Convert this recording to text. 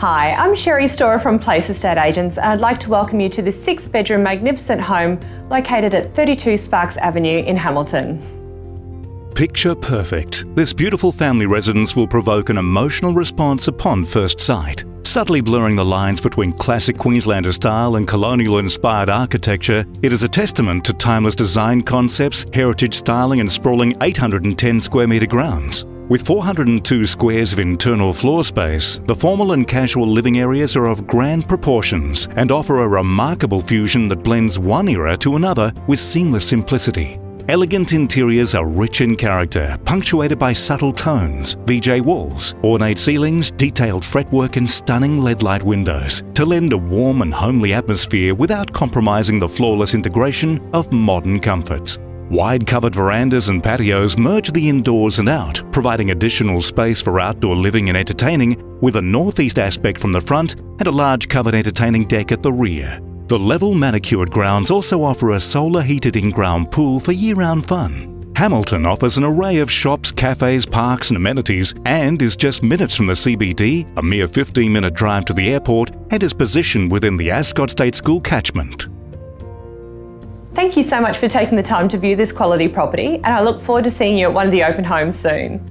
Hi, I'm Sherrie Storor from Place Estate Agents and I'd like to welcome you to this six bedroom magnificent home located at 32 Sparkes Avenue in Hamilton. Picture perfect. This beautiful family residence will provoke an emotional response upon first sight. Subtly blurring the lines between classic Queenslander style and colonial inspired architecture, it is a testament to timeless design concepts, heritage styling and sprawling 810 square metre grounds. With 402 squares of internal floor space, the formal and casual living areas are of grand proportions and offer a remarkable fusion that blends one era to another with seamless simplicity. Elegant interiors are rich in character, punctuated by subtle tones, VJ walls, ornate ceilings, detailed fretwork and stunning lead light windows to lend a warm and homely atmosphere without compromising the flawless integration of modern comforts. Wide covered verandas and patios merge the indoors and out, providing additional space for outdoor living and entertaining with a northeast aspect from the front and a large covered entertaining deck at the rear. The level manicured grounds also offer a solar heated in-ground pool for year-round fun. Hamilton offers an array of shops, cafes, parks and amenities and is just minutes from the CBD, a mere 15 minute drive to the airport and is positioned within the Ascot State School catchment. Thank you so much for taking the time to view this quality property and I look forward to seeing you at one of the open homes soon.